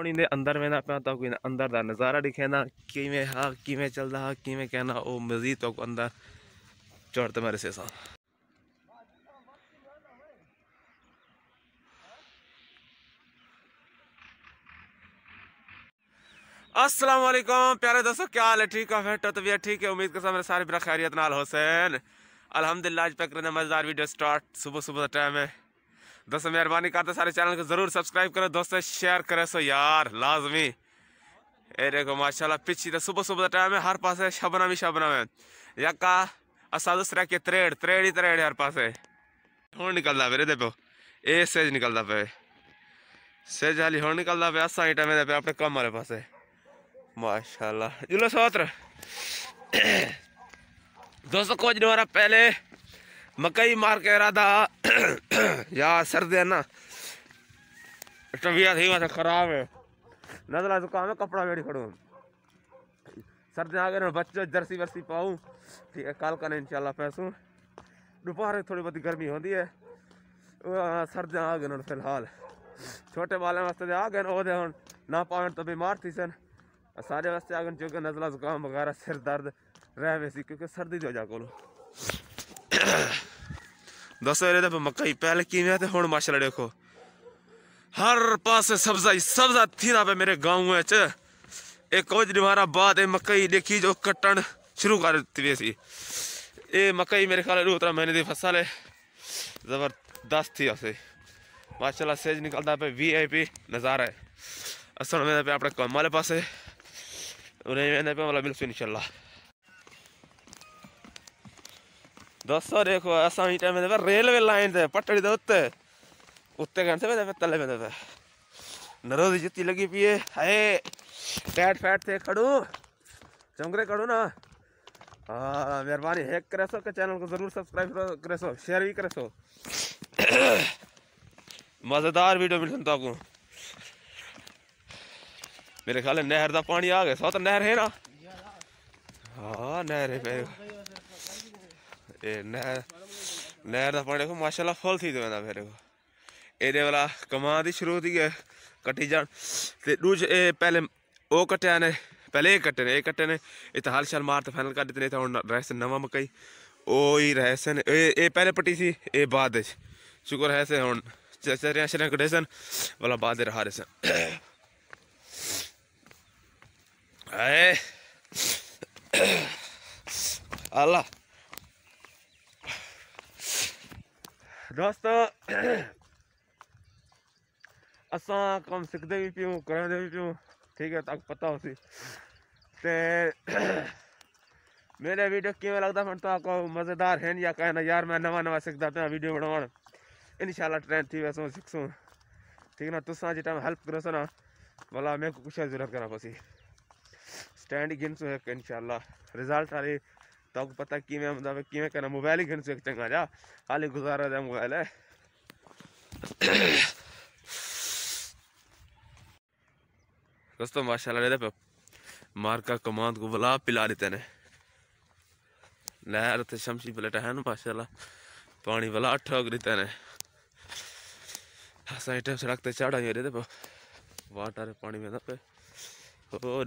ਹੁਣ ਇਹਦੇ ਅੰਦਰ ਵੇਂਦਾ ਪਿਆ ਤਾਂ ਕੋਈ ਅੰਦਰ ਦਾ ਨਜ਼ਾਰਾ ਦਿਖੇਂਦਾ ਕਿਵੇਂ ਹਾਂ ਕਿਵੇਂ ਚੱਲਦਾ ਹਾਂ ਕਿਵੇਂ ਕਹਿਣਾ ਉਹ ਮਜ਼ੀਦ ਤੋਂ ਅੰਦਰ ਚੜ੍ਹਤੇ ਮਾਰੇ ਸੇ ਸਾਂ अस्सलाम वालेकुम प्यारे दोस्तों क्या हाल है ठीक है फिट तबीयत ठीक है उम्मीद करता मेरे सारे मेरा खैरियत नाल हुसैन अल्हम्दुलिल्लाह आज पैक करना मज़ेदार वीडियो स्टार्ट सुबह सुबह का टाइम है दोस्तों मेहरबानी करते सारे चैनल को ज़रूर सब्सक्राइब करो, दोस्तों शेयर करे, सो यार, लाजमी। ए, देखो, माशाल्लाह पिछी तो सुबह सुबह टाइम है, हर पास है शबना भी शबना है। यका असा दूसरा के त्रेड़ त्रेड़ ही त्रेड़ हर पास। है हूँ निकलता फिर, देखो, ए सेज निकलता पे सेज हाली हूँ निकलता पे असा ही टाइम पे अपने कम वाले पास। है माशाल्लाह जुलो सौत्र। दोस्तों कुछ दिन पहले मकई मार के रहा था या सर्दी है ना। तबीयत ही वैसे खराब है। नजला जुकाम है कपड़ा वेड़ी खड़ू। सर्दी आ गए बच्चों जर्सी वर्सी पाऊँ। ठीक है, कल का इंशाल्लाह पैसों। दोपहर थोड़ी बहुत गर्मी होती है। सर्दी आ गए फ़िलहाल। छोटे बाले वास्ते आ गए हूँ ना पावन तो बीमार थी सन। सारे वास्ते अगर जो नजला जुकाम वगैरह सिर दर्द रह वैसी, क्योंकि सर्दी दी वजह को दसो तो मकई पहले किमें थे हूँ माशा देखो। हर पास सब्जा सब्जा थी ना पे मेरे गाँव में एक कुछ दिन बाद मकई देखी जो कट्टन शुरू कर दी सी ये मकई मेरे ख्याल दो तरह महीने की फ़सल है। ज़बरदस्त थी उसे। माशाला सेज निकलता पे वी आई पी नज़ारा है। असल में पे अपने कम वाले पास उन्हें मैंने पे मतलब बिल्कुल इंशाल्लाह दोस्तों देखो असा ही टाइम पे रेलवे लाइन ते पटड़ी दे उत्ते उत्ते घंटे पे तले पे पे नरोदी जुत्ती लगी पी है हाय फैट फैट थे खड़ू चमकरे खड़ू ना हाँ मेहरबानी हैक करे सो के चैनल को ज़रूर सब्सक्राइब करे सो शेयर भी करे सो मज़ेदार वीडियो मिल सकता आपको मेरे ख्याल नहर का पानी आ गया सौ तो नहर है ना हाँ नहर है नहर नहर का पानी देखो माशाला फुल थी तो वेंदा फिर एडे वाला कमा की शुरुआत ही है कटी जान। दूज, ए, पहले वो कटे ने पहले ये कट्टे ने ये कटे ने इत हल शल मार तो फाइनल कर देते तो हूँ रहसन नवा मकई। ओ ही रहसन ए पहले पट्टी सी, ए, बाद शुक्र है से हूँ चर शरिया कटे सन वाला बाद रहा रे सन अल्लाह। दोस्तों असा कम सिखते भी पियूं, करांदे भी पियूं। ठीक है तक पता होसी ते मेरे वीडियो किमें लगता फिर तो को मज़ेदार हैं या कहना यार, मैं नवा नवा सीखता पे वीडियो बनावन इंशाल्लाह ट्रेंड थी वैसो सीखसूं। ठीक ना तुसा जिटा हेल्प करो ना भला मैं कुछ ज़रूरत करा पसी स्टैंड गिन सो एक इंशाल्लाह रिज़ल्ट हाली तो पता किमें करना मोबाइल ही गिन सो एक चंगा जा। हाली गुजारा जा मोबाइल। है दोस्तों, माशाल्लाह पे। मार्का कमांड को बुला पिला देते ने। नहर ते शमशी प्लेट है ना, माशाल्लाह। पानी वाला ठोक देते ने। ऐसा आइटम सड़क ते चढ़ा पे। वाटर पानी में पे। और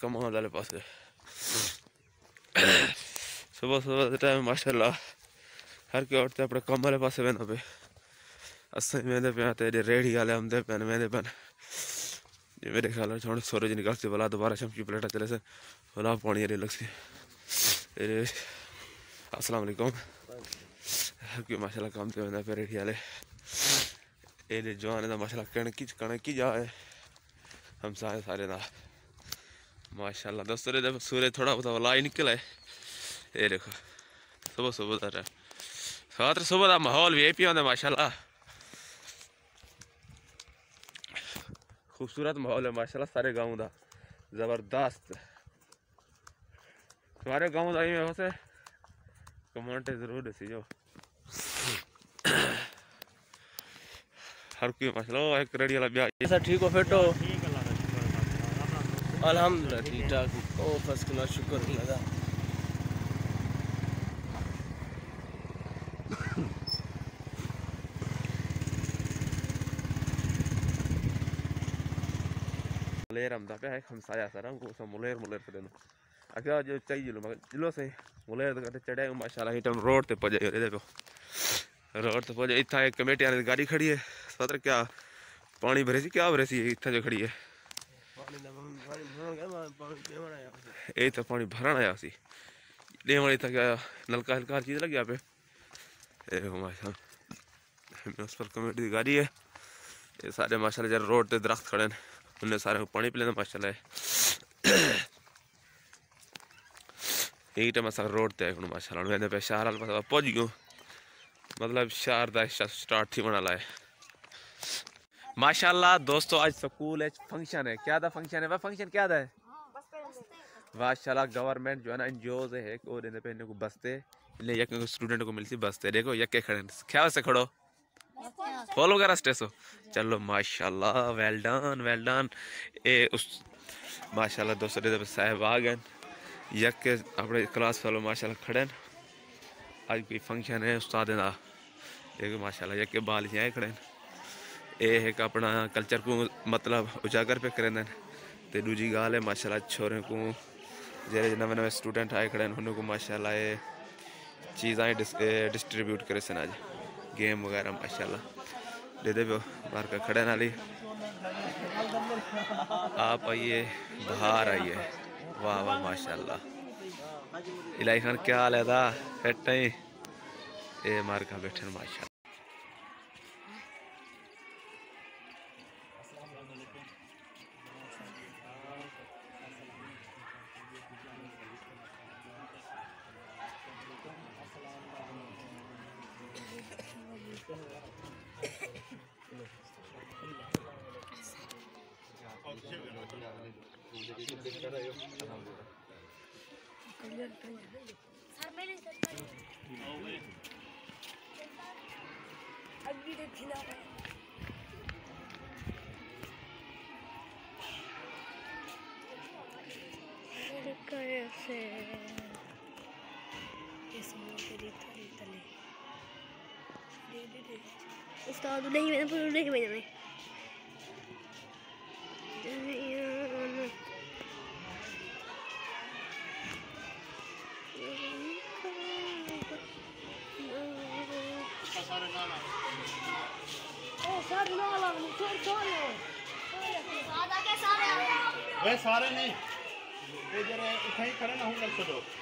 कमाल वाले पास। सुबह सुबह के टाइम माशाल्लाह, हर के औरतें अपने कम वाले पास बहना पे असें मेहंदे पे आते रेड़ी वाले आमदे पे मेहंदे पे ये मेरे ख्याल में थोड़ी सूरज निकल से बोला, दोबारा शमशी प्लेटा चले से। बोला पानी अरे लग वालेकुम। हर के माशाल्लाह काम ते पे रेड़ी वाले। ये जवान दा माशाल्लाह कणकी कणकी जा है हम सारे सारे ना माशाल्लाह दोस्तों सूरज थोड़ा बहुत वाला ही निकला है ये देखो सुबह सुबह का टाइम साथ सुबह का माहौल वी पी होंगे माशाल्लाह। खूबसूरत माहौल है माशाल्लाह सारे गाँव का ज़बरदस्त। सारे गाँव का ही वैसे कमेंट ज़रूर दसी जो हर कोई माशाल्लाह एक रेडी वाला ब्याह ऐसा ठीक हो फिट हो अल्हम्दुलिल्लाह ठीक ठाक। ओ फ़र्स्ट क्लास शुक्र लगा ამდა ხმსაიასარა გოსა მოლერ მოლერ ფდენო अगला जो चाहिए लो मगर जिलो से बोले तो कहते चढ़े हो माशाल्लाह हिटम रोड पे पहुँचे रे देखो रोड पे पहुँचे इतना एक कमेटी आने गाड़ी खड़ी है सतर क्या पानी भरे क्या भरे सी इतना जो खड़ी है ये पानी भरण आया नलका हल्का चीज़ लग गया है ये सारे माशाल्लाह जरा रोड पे दरख्त खड़े हैं उन्हें सारे को पानी पिलाना पास चला यही तो टाइम असा रोड ते हूँ माशाला कहते पे शहर वाले पास पहुँच गयो मतलब शहर का स्टार्ट थी बना लाए माशाल्लाह दोस्तों, आज स्कूल है फ़ंक्शन है। क्या था फ़ंक्शन है? वह फ़ंक्शन क्या था माशाला गवर्नमेंट जो है ना एन जी ओज है और इन्हें पे इन्हें को बसते। इन्हें यक स्टूडेंट को मिलती, बसते। देखो, यके खड़े ख्याल से खड़ो? फॉलो करा स्टेसो चलो माशाल्लाह वेल डन वेल डन ए उस माशाल्लाह दोस्तों दे साहब आ गए यक के अपने क्लास वालों माशाल्लाह खड़े हैं ਅੱਜ ਕੋਈ ਫੰਕਸ਼ਨ ਹੈ ਉਸਤਾਦ ਦਾ ਇਹ ਮਾਸ਼ਾਅੱਲਾ ਯਕੇ ਬਾਲ ਜਿਹਾ ਖੜੇ ਨੇ ਇਹ ਇੱਕ ਆਪਣਾ ਕਲਚਰ ਨੂੰ ਮਤਲਬ ਉਜਾਗਰ ਪੇ ਕਰਦੇ ਨੇ ਤੇ ਦੂਜੀ ਗੱਲ ਹੈ ਮਾਸ਼ਾਅੱਲਾ ਛੋਰੇ ਨੂੰ ਜਿਹੜੇ ਨਵੇਂ ਨਵੇਂ ਸਟੂਡੈਂਟ ਆਏ ਖੜੇ ਨੇ ਉਹਨਾਂ ਨੂੰ ਮਾਸ਼ਾਅੱਲਾ ਇਹ ਚੀਜ਼ਾਂ ਡਿਸਟ੍ਰੀਬਿਊਟ ਕਰੇ ਸਨ ਅੱਜ गेम वगैरह, माशाल्लाह। दे दे बाहर का खड़ा नाली। आप आइए, बाहर आइए। वाह वाह, माशाल्लाह। इलाई खान, क्या हाल है दा? फिट नहीं? ये मार का बैठे माशा Üstadı lehime bunu lehime demek. वे सारे नहीं इधर इतना ही खड़े ना हूँ कर सो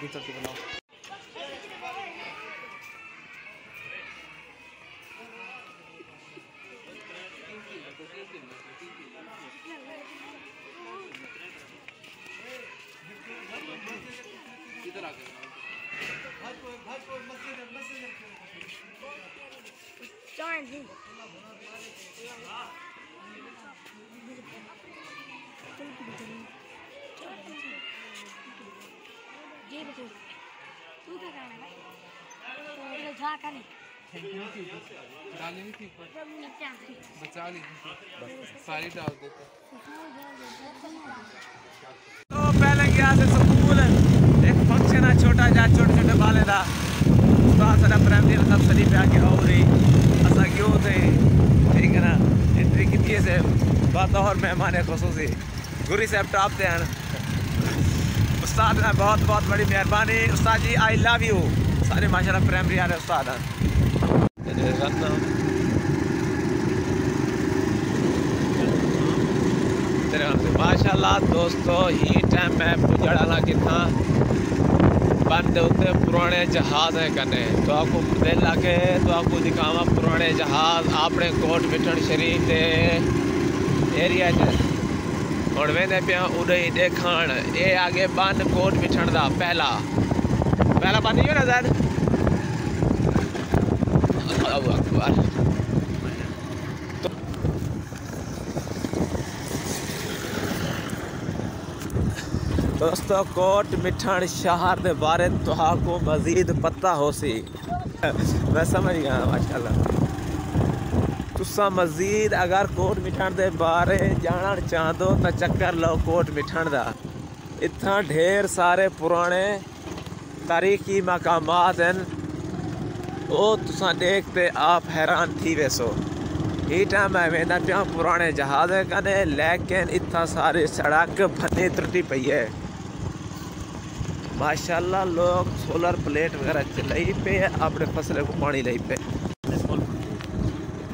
कर दो आगे चल के बनाओ Join तू है पहले गया से स्कूल एक फ़ंक्शन है छोटा जा छोटे छोटे बाले दा उस्ताद सर प्राइमरी सब सली पे आके आओ रे असा क्यों थे ठीक है ना एंट्री कितनी से बतौर मेहमान खसूसी गुरी साहब टॉप थे हैं। उस्ताद बहुत बहुत बड़ी मेहरबानी। उस्ताद जी आई लव यू सारे माशाल्लाह प्राइमरी आ उस्ताद। हैं माशाल्लाह, दोस्तों ही टाइम मैं पुजड़ा किथा बंद उत्ते पुराने जहाज़ है कने तो आपको दिल लाके तो आपको दिखावा पुराने जहाज़। अपने कोट मिठन शरीफ के एरिया और वेंदे पिया उॾई ॾेखाण ए आगे बान कोट बिछण विछणंदा पहला पहला बन वियो नज़र ज़ाहिर अखबार दोस्तों, कोट मिठण शहर के बारे तो को मज़ीद पता हो सी मैं समझ गया, माशाल्लाह। तुसा मजीद, अगर कोट मिठन के बारे जाना चाहते हो तो चक्कर लो कोट मिठन का इतना ढेर सारे पुराने तारीखी मकामात हैं। वो तुसा देखते आप हैरान थी वैसो। टाइम मैं वेंदा पिया पुराने जहाज़ कने, लेकिन इतना सारी सड़क बनी त्रुटी पई है। माशाल्लाह, लोग सोलर प्लेट वगैरह चलाई पे अपने फ़सल को पानी लाई पे।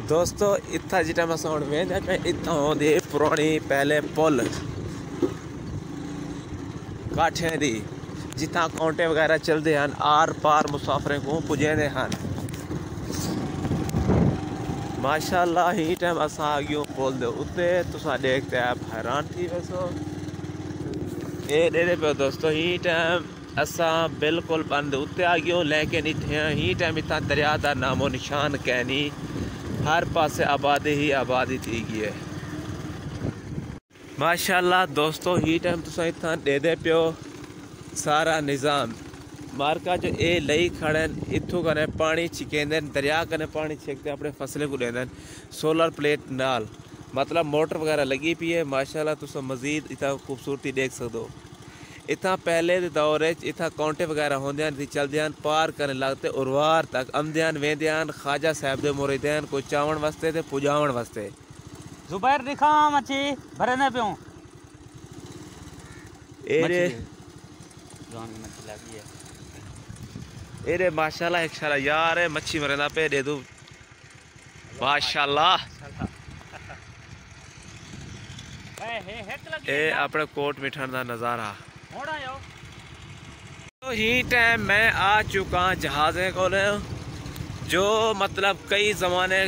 दोस्तों इतना जिस टाइम अस वेंदे पे इतना होंदी पुरानी पहले पुल। काठे दी जितना काउंटे वगैरह चलते हैं, आर पार मुसाफरे को पुजेंदे हैं। माशाल्लाह, ही टाइम असां अॻियों पुल दे उते तुसां देखते आप हैरान थी वैसो। ए ॾेरे पियो दोस्तो, ही टाइम असां बिल्कुल बंद उत्ते आ गयो, लेकिन इत्थे ही टाइम इतना दरिया का नामो निशान कहनी हर पासे आबादी ही आबादी थी गई है। माशाल्लाह दोस्तों ही टाइम तुसां इतना दे दे पियो। सारा निज़ाम। मार्का जो ए लई खड़े इतों कने पानी छिकेंदे दरिया कने पानी छिकते अपने फ़सलें को देंदे सोलर प्लेट नाल। मतलब मोटर वगैरह लगी पी है। माशाल्लाह तुम मजीद इतना खूबसूरती देख हो। इतना पहले के दौर इतना काउंटे वगैरह होंगे चलते हैं पार करने लगते उर्वार तक आमदे वेंदे ख्वाजा साहब के मुरीद कोई चावन वास्ते ते पुजावन वास्ते। जुबैर दिखा मच्छी भरने पियो। एरे की एरे माशाल्लाह यार मच्छी मरना पे दे दो माशाल्लाह। ए अपने तो ही टाइम मैं आ चुका जहाज़े को जो मतलब कई ज़माने,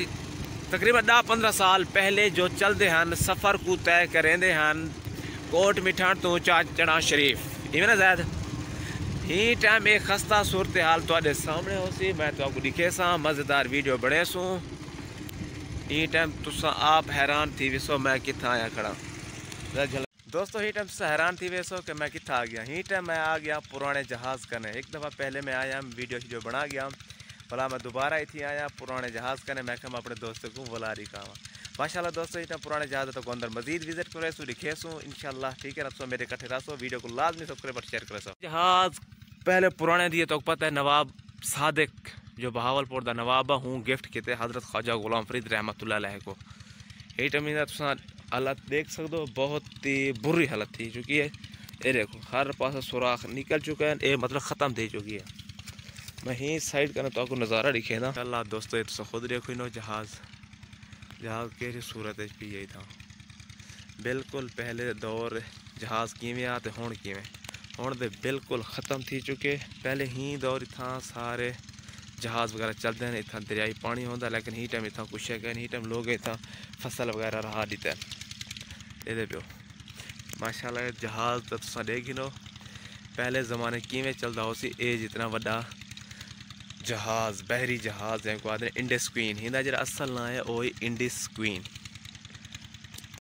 तकरीबन दस पंद्रह साल पहले जो चलते हैं, सफ़र को तय करेंदे हैं, कोट मिठान तो चाचना शरीफ। इवें जैद ही टाइम एक खस्ता सूरत हाल तो सामने हो सी, मैं तो आपको दिखे सा, मज़ेदार वीडियो बने सू। ही टाइम तुसा आप हैरान थी, विसो मैं कितना आया खड़ा? दोस्तों ही टाइम से हैरान थी वैसो कि मैं कितना आ गया। ही टाइम मैं आ गया पुराने जहाज़ करने एक दफ़ा पहले मैं आया, वीडियो वीडियो बना गया। भला मैं दोबारा इतनी आया, पुराने जहाज़ करने मैं कम अपने दोस्तों को बुला रही कहा माशाला दोस्तों इतना पुराने जहाज़ तो अंदर मजीद विज़िट करे सो लिखे सो इनशाला ठीक है रखो मेरे कट्ठे रसो वीडियो को लाजमी सब्सक्राइब शेयर करे सो जहाज़ पहले पुराने दिए तो पता है नवाब सादिक, जो बहावलपुर का नवाब हूँ, गिफ्ट किए हज़रत ख्वाजा गुलाम फरीद रहमत को। यही टाइम हालत देख सकते हो, बहुत ही बुरी हालत थी चुकी है। ये देखो, हर पास सुराख निकल चुका है, ये मतलब ख़त्म थी चुकी है। मैं ही साइड करना तो आपको नज़ारा दिखे ना। अल्लाह दोस्तों, ये तो खुद देखो इनो जहाज़ जहाज़ कैसी सूरत भी यही था। बिल्कुल पहले दौर, जहाज़ किमें आ तो हूँ किमें हूँ तो बिल्कुल ख़त्म थी चुके, पहले ही दौर इतना सारे जहाज़ वगैरह चलते हैं इतना दरियाई पानी होता लेकिन ही टाइम इतना कुछ है ही टाइम लोग इतना फ़सल वगैरह रहा दीते हैं। ये प्यो। माशाला जहाज़ तो तुम देख लो। पहले ज़माने किमें चलता उसी एज इतना व्डा जहाज़, बहरी जहाज़ जंहिंखो आखदे इंडिस क्वीन हिन जो असल ना है वही इंडिस क्वीन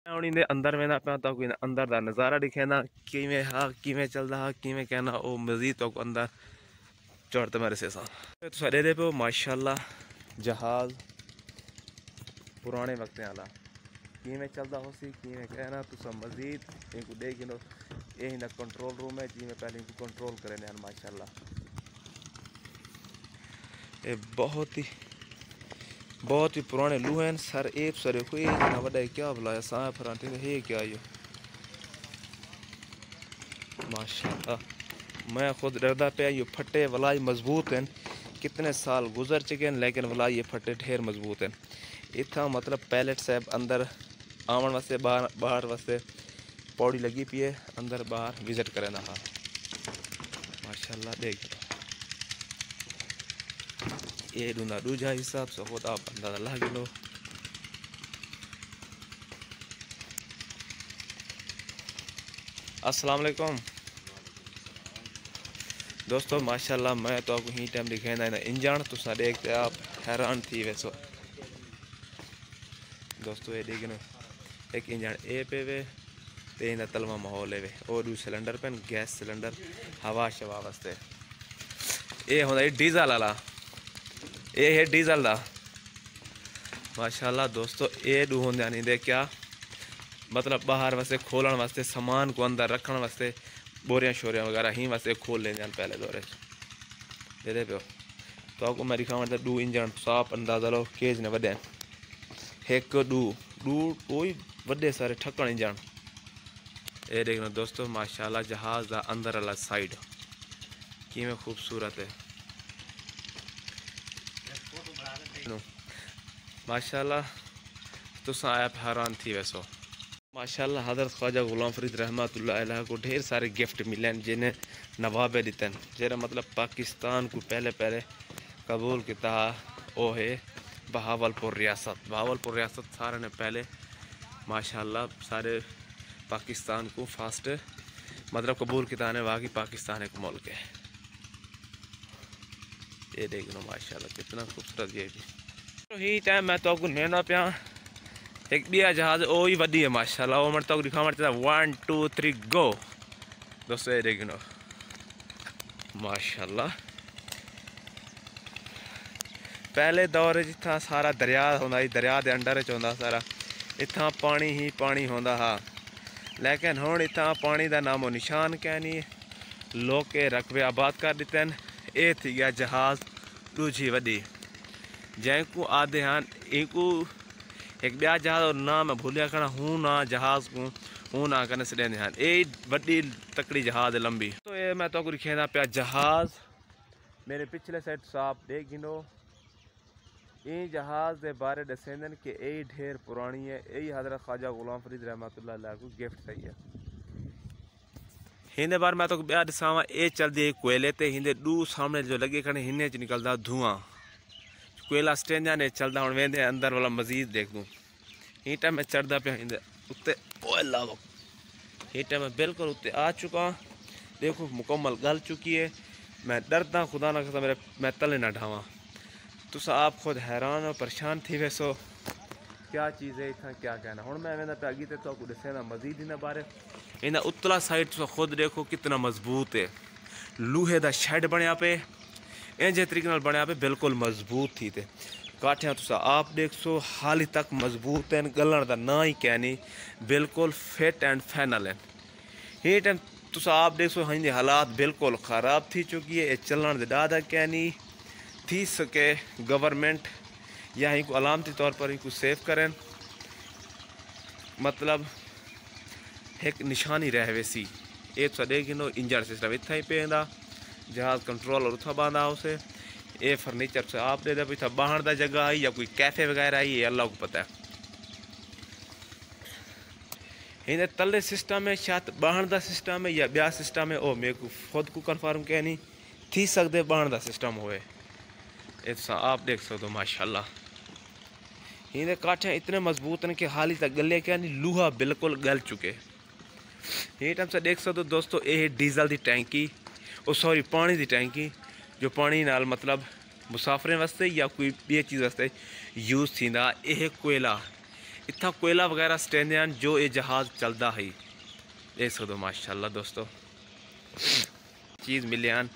हूँ इंदे अंदर वेंदा तो अंदर का नज़ारा दिखेंदा किमें हा किमें चलता हा किमें कहना वो मज़ीद तो अंदर चढ़ते मेरे से साथ तो सारे दे पे माशाल्लाह जहाज़ पुराने वक्त आला किमें चलता हो सी किमें कहना तुस मजीद इनको देख लो ये हिंदा कंट्रोल रूम है जिमें पहले इनको कंट्रोल करें हैं माशाल्लाह ये बहुत ही बहुत ही पुराने लूहे हैं सर एक सर को ये जना वड्डा है, क्या बुलाया सा फरांटे ने हे क्या यो माशाल्लाह मैं खुद डरदा पे ये फटे वलाई मज़बूत हैं। कितने साल गुजर चुके हैं, लेकिन वलाई ये फटे ढेर मज़बूत हैं। इतना मतलब पैलेट साहब अंदर आवन वास्ते, बाहर बाहर वास्ते पौड़ी लगी पी है, अंदर बाहर विज़िट करें हाँ। माशाल्लाह, देख ये डूंदा दूजा हिसाब से खुद आप अंदाज़ा लगा लो। अस्सलाम दोस्तों, माशाल्लाह, मैं तो आपको ही टाइम दिखाईंदा ना इंजन तुसा देखते आप हैरान थी वैसो। दोस्तों, ये देखो एक इंजन ए पे वे, ते इंदा तलवा माहौल है वे। और दू सिलेंडर पेन गैस सिलेंडर हवा शवा वास्ते। ये जी डीजल वाला। ये है डीजल दा। माशाल्लाह, दोस्तों, ये दू दे क्या मतलब बाहर वास्ते खोलन वास्ते, सामान को अंदर रखने वास्ते बोरियाँ शोरियाँ वगैरह ही वास्ते खोल लेंदे हैं पहले दौरे दे पियो। तो आपको मैं दिखावन तो दू इंजन साफ़ अंदाज़ा लो केज ने वॾे एक दू दू कोई वॾे सारे ठकण इंजन ये देखना दोस्तों माशाल्लाह जहाज़ दा अंदर वाला साइड किमें खूबसूरत है। नो, माशाल्लाह तुसा आप हैरान थी वैसो। माशाल्लाह, हज़रत ख्वाजा गुलाम फरीद रहमतुल्लाह को ढेर सारे गिफ्ट मिले हैं, जिन्हें नवाबे दिते हैं जरा मतलब पाकिस्तान को पहले पहले कबूल किया वो है बहावलपुर रियासत। बहावलपुर रियासत सारे ने पहले, माशाल्लाह, सारे पाकिस्तान को फास्ट मतलब कबूल किया ने वाकई पाकिस्तान एक मुल्क है। ये देख लो माशाल्लाह, कितना खूबसूरत ये भी। तो ही टाइम मैं तो आपको लेना पिया। एक बिया जहाज़, ओ ही वही है, माशाल्लाह। वो मरता दिखा, मरता वन टू थ्री गो दोस्तों, ये देखो माशाल्लाह। पहले दौर जितना सारा दरिया होता ही, दरिया के अंडर च सारा। इतना पानी ही पानी होंदा हा। लेकिन हूँ इतना पानी का नामो निशान क्या नहीं लोग रकबे आबाद कर दिते हैं ये थी गया जहाज़, दूजी वधी जैकू आते हैं इकू एक बया जहाज़ ना में भुलिया खणा हू ना जहाज़ को, हू ना कने सॾे हाणे ए वॾी तकड़ी जहाज़ लंबी। तो ए मैं तो खेदा पिया, जहाज़ मेरे पिछले साइड साफ़ दे गिनो इन जहाज़ के बारे दसेंदन कि यही ढेर पुरानी है। यही हज़रत ख्वाजा गुलाम फरीद रहमत को गिफ्ट सही है। हिंदे बार मैं तो बया दिसावा, ए चलदी कोयले ते हिंदे डू सामने जो लगे खड़े हिन्ने च धुआँ। कोयला स्टेंज ने चलदा हूँ वेंदे अंदर वाला मजीद देख दूँ। ही टाइम में चढ़ता पे उत्ते, ओए लाओ ही टाइम में बिल्कुल उत्ते आ चुका देखो, मुकम्मल गल चुकी है। मैं डरदा, खुदा ना खाता मेरे, मैं तले ना ढावा। तुस आप खुद हैरान और परेशान थी वैसो। क्या चीज़ है इतना क्या कहना? हूँ मैं वेंदा पे अगी तो आपको दसेंदा मजीद इन बारे। इन उत्तला साइड तुस खुद देखो, कितना मज़बूत है। लूहे का शेड बनया पे। इंज तरीके बनया बिल्कुल मज़बूत थी ते। काठियाँ तुस आप देख सो हाली तक मज़बूत हैं गलन का ना ही कहनी बिल्कुल फिट एंड फाइनल हैं ये टाइम तुस आप देख सो हिंदे हालात बिल्कुल ख़राब थी चुकी है ये चलन दे ॾाढा कहनी थी सके गवर्नमेंट या इनको अलामती तौर पर इनको सेव करें मतलब एक निशानी रह वैसी। तो देख गिनो इंजन सिस्टम इतना ही पेंदा। जहाज़ कंट्रोल और उथा बांधा उसे। ये फर्नीचर से आप दे दे इतना बाहर दा जगह आई या कोई कैफ़े वगैरह आई, ये अल्लाह को पता है। हिंदे तले सिस्टम है शायद बाहर दा सिस्टम है या ब्याह सिस्टम है ओ, मेरे को खुद को कन्फर्म कहनी थी सकते बाहर दा सिस्टम होए। इस आप देख सकते हो, माशाल्लाह। इन्हें काठे इतने मज़बूत हैं कि हाल तक गले क्या नहीं, लूहा बिल्कुल गल चुके। ये टाइम से देख सकते हो दोस्तों ये डीजल की टैंकी। सॉरी, पानी की टैंकी, जो पानी नाल मतलब मुसाफिर वास्ते या कोई ॿिए चीज़ वास्ते यूज़ थींदा यह कोयला। इतना कोयला वगैरह स्टेंदे जो ये जहाज़ चलता है। देख सकते माशाल्लाह दोस्तों। चीज़ मिले हैं,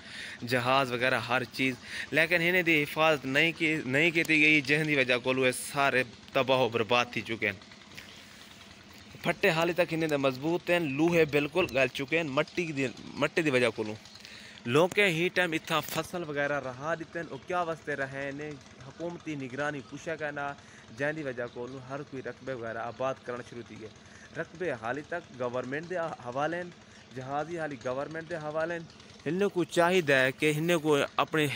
जहाज़ वगैरह हर चीज़। लेकिन इन्हें हिफाजत नहीं की नहीं की गई जिन वजह को सारे तबाह बर्बाद थी चुके हैं। फट्टे हाली तक इन्हें मज़बूत हैं, लूहे बिल्कुल गल चुके हैं, मट्टी मट्टी की वजह को लोकें ही टाइम इतना फ़सल वगैरह रहा दिते और क्या वास्ते रहे ने? हुकूमती निगरानी पुछा कहना जैसी वजह को हर कोई रकबे वगैरह आबाद करना शुरू थी गए। रकबे हाली तक गवर्नमेंट के हवाले जहाजी हाली गवर्नमेंट के हवाले। इन्हें को चाहिए कि इन्हें को अपने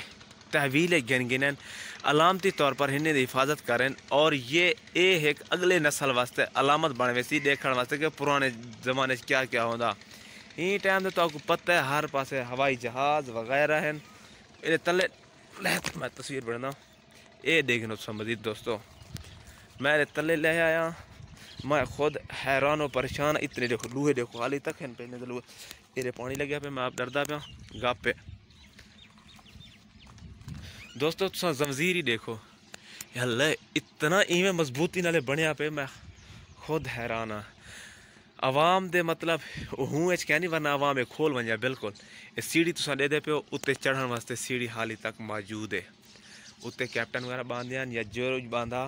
तहवील गिन गिनन अलामती तौर पर इन्हें हिफाजत करें और ये एक अगले नस्ल वास्ते अलामत बन वैसी देखने वास्ते कि पुराने ज़माने क्या क्या होता ई टाइम तो आपको पता है हर पासे हवाई जहाज़ वगैरह हैं ये तले मैं तस्वीर बढ़ना ये देखना तुम मजीद दोस्तों मैं ये तले ले आया मैं खुद हैरान और परेशान इतने देखो लूहे देखो हाली तक हैं पहले तो लूहे ये पानी लगे पे मैं आप डरदा पाया गप पे दोस्तों तुम जमजीर ही देखो हल्ले इतना इवें मजबूती नाले बनया पे मैं खुद हैरान हाँ आवाम दे मतलब हूँ एच नहीं, वरना आवाम एक खोल जाए बिल्कुल। सीढ़ी तुसा दे पे उत्ते चढ़न वास्ते सीढ़ी हाली तक मौजूद है। उत्ते कैप्टन वगैरह बांधे या जो बांधा,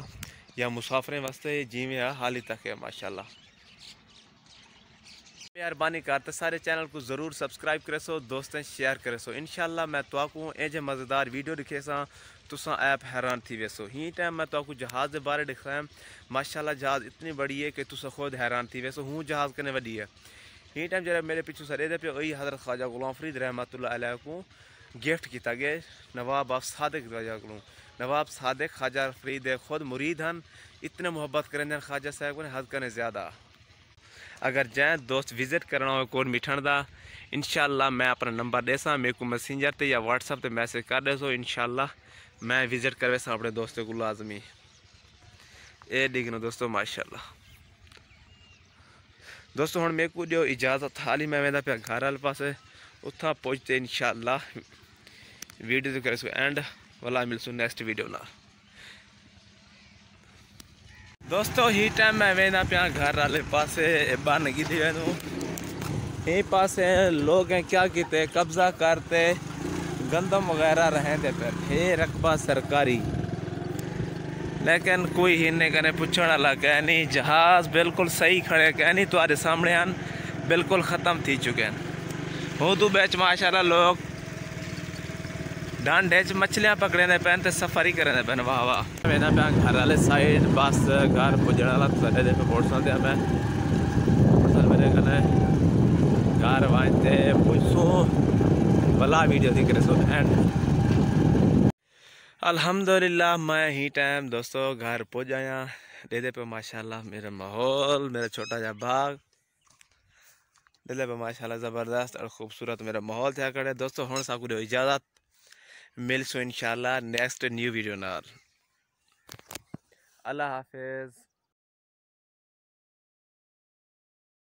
या मुसाफरें वास्ते जिमें हाली तक है, माशाल्लाह। मेहरबानी करते सारे चैनल को ज़रूर सब्सक्राइब करे सो, दोस्तों शेयर करे सो। इनशाला मैं तो मज़ेदार वीडियो दिखे सा तुसा ऐप हैरान थी वैसो। ही टाइम मैं तो जहाज़ के बारे दिखाया। माशाल्लाह, जहाज़ इतनी बड़ी है कि तुसा खुद हैरान थी वैसो। हूँ जहाज़ कने वडी है। ही टाइम जरा मेरे पीछे सर पे वही हज़रत ख्वाजा गुलाम फरीद रहमत को गिफ्ट किया गया नवाब आप सादिक वजह को नवाब सादिक ख्वाजा फरीद खुद मुरीद हैं इतने मुहब्बत करें ख्वाजा साहब ने हद करने ज़्यादा। अगर जाए दोस्त विज़िट करना हो मिठण का इनशाला मैं अपना नंबर दे सा मेरे को मैसेंजर ते या व्हाट्सअप ते मैसेज कर दे सो इनशाला मैं विज़िट करवे सा अपने दोस्तों को लाजमी। ये दिखना दोस्तों, माशाल्लाह। दोस्तों हम मेरे को जो इजाज़त हाली मैं पे घर वाले पास उतना पहुँचते इनशाला वीडियो तो करे एंड वाला मिलसू नेक्स्ट वीडियो ना दोस्तों, ही टाइम मैं वेंदा पिया घर वाले पासे बन थी वैनू पासे लोग क्या किते, कब्जा करते। गंदम वगैरह रहते पे हे। रकबा सरकारी। लेकिन कोई हिन्ने कने पुछण वाला कह, नहीं, जहाज़ बिल्कुल सही खड़े कह, नहीं तुम्हारे सामने आन, बिल्कुल ख़त्म थी चुके हैं। हो तो बेच, माशाल्लाह, लोग डांडे च मछलियाँ पकड़े पैन तो सफ़र ही करें पैन। वाह वाह। वेंदा पिया घर वाले साइड, बस घर पुजण वाला साडे दे मोटरसाइकिल ते मैं। मोटरसाइकिल मेरे कने घर वाजते पुछो भला वीडियो दिख रहे सो एंड अल्हम्दुलिल्लाह, मैं ही टाइम दोस्तों घर पहुँच आया दे पे माशाल्लाह मेरा माहौल, मेरा छोटा सा बाग। दे पे माशाल्लाह ज़बरदस्त और खूबसूरत मेरा माहौल था करे। दोस्तों हम सबको दो इजाज़त। मिल सो इंशाल्लाह नेक्स्ट न्यू वीडियो नाल। अल्लाह हाफिज़।